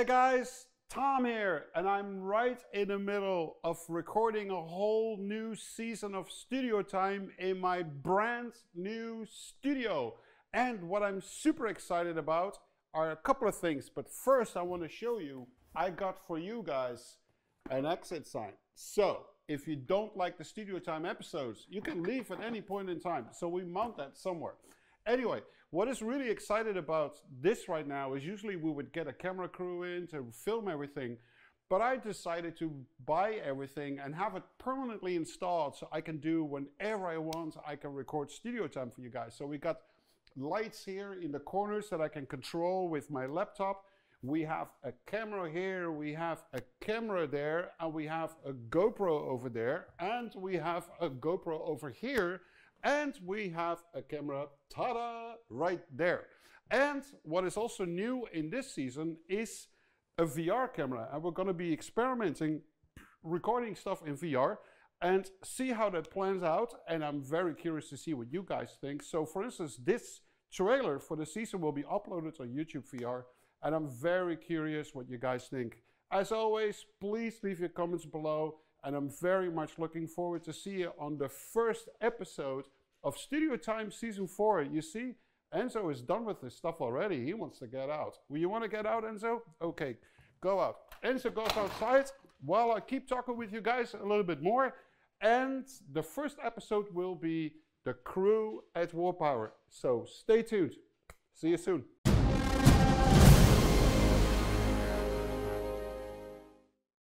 Hey guys, Tom here, and I'm right in the middle of recording a whole new season of studio time in my brand new studio. And what I'm super excited about are a couple of things, but first I want to show you I got for you guys an exit sign. So, if you don't like the studio time episodes, you can leave at any point in time. So we mount that somewhere. Anyway, what is really excited about this right now is usually we would get a camera crew in to film everything, but I decided to buy everything and have it permanently installed so I can do whenever I want, I can record studio time for you guys. So we got lights here in the corners that I can control with my laptop. We have a camera here, we have a camera there, and we have a GoPro over there, and we have a GoPro over here and we have a camera, ta-da, right there. And what is also new in this season is a VR camera. And we're gonna be experimenting, recording stuff in VR and see how that plans out. And I'm very curious to see what you guys think. So for instance, this trailer for the season will be uploaded on YouTube VR. And I'm very curious what you guys think. As always, please leave your comments below and I'm very much looking forward to see you on the first episode of Studio Time Season 4. You see, Enzo is done with this stuff already. He wants to get out. Will you want to get out, Enzo? Okay, go out. Enzo goes outside while I keep talking with you guys a little bit more. And the first episode will be the crew at Warpower. So stay tuned. See you soon.